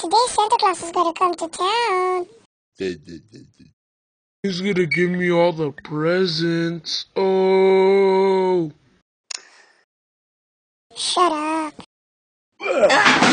Today Santa Claus is gonna come to town. He's gonna give me all the presents. Oh. Shut up. Ah.